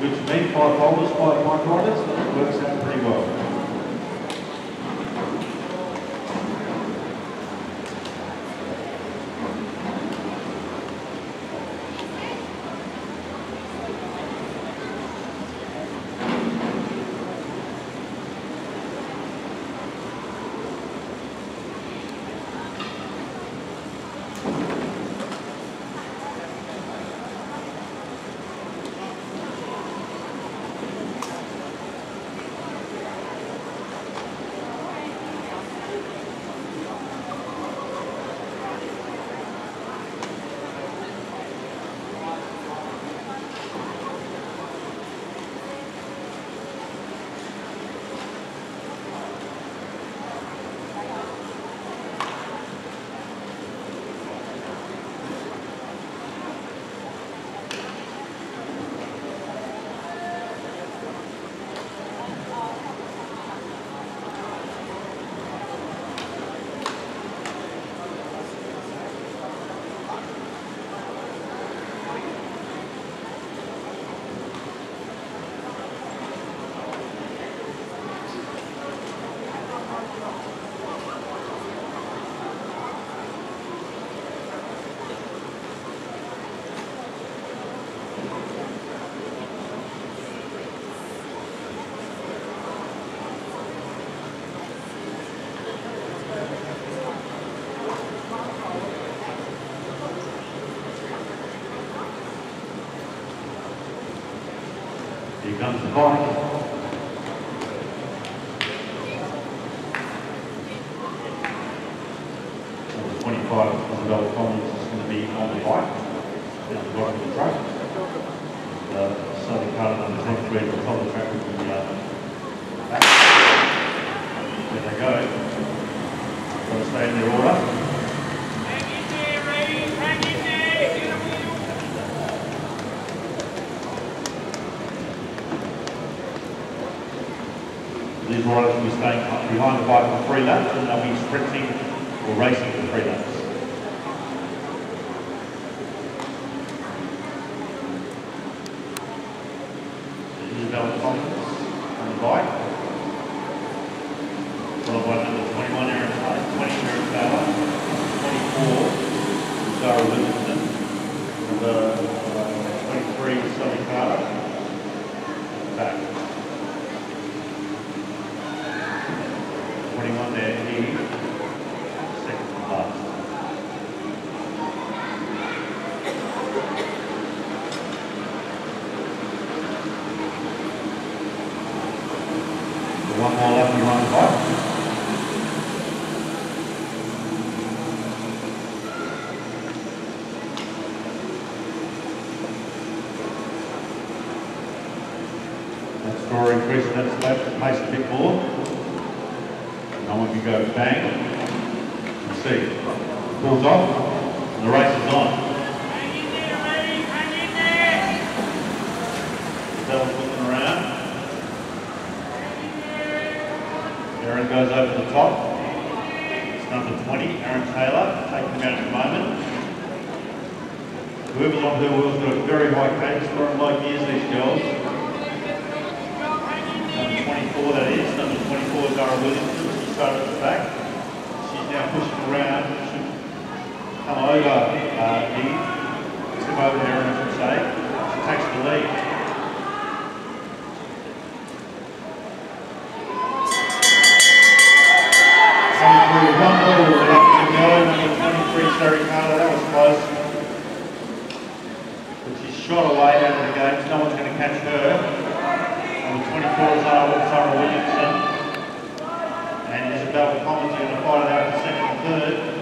Good to me, five bowlers, five bike riders, works out pretty well. Here comes the twenty-five, Isabel Commons is going to be on the bike, down the bottom of the. Uh, Southern Colour number ten, three, will the track the, uh, back. There they go. Got to stay in their order. Hang in there, Reed. Hang in there. Get a wheel. These riders will be staying behind the bike for three laps and they'll be sprinting or racing for three laps. Isabel Commons on the bike. Followed by number 21 Erin Taylor, 20 Erin Taylor, 24 Zara Williamson, number uh, 23 Sally Carter. Back. 21 there, he, second. One more behind the bike. That score a bit more. Now you we go bang, see, pulls off, and the race is on. Hang in there, Reed. Hang in there. Bella's looking around. Erin goes over the top. It's number 20, Erin Taylor, taking him out at the moment. Whoever's on her wheel's got a very high cadence for him like years, these girls. Number 24 that is, number 24 Zara Williamson, she started at the back. She's now pushing around, should come over, uh, Iggy. Come over there, should say. She takes the lead. Coming through, one to go, number 23 Sally Carter, that was close. She's shot away out of the games, no one's going to catch her. Number 24 is Zara Zara Are going to fight it out for second and third.